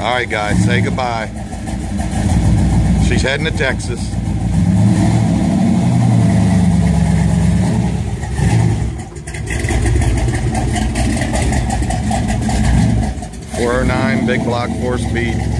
All right, guys, say goodbye. She's heading to Texas. Four oh nine, big block, four speed.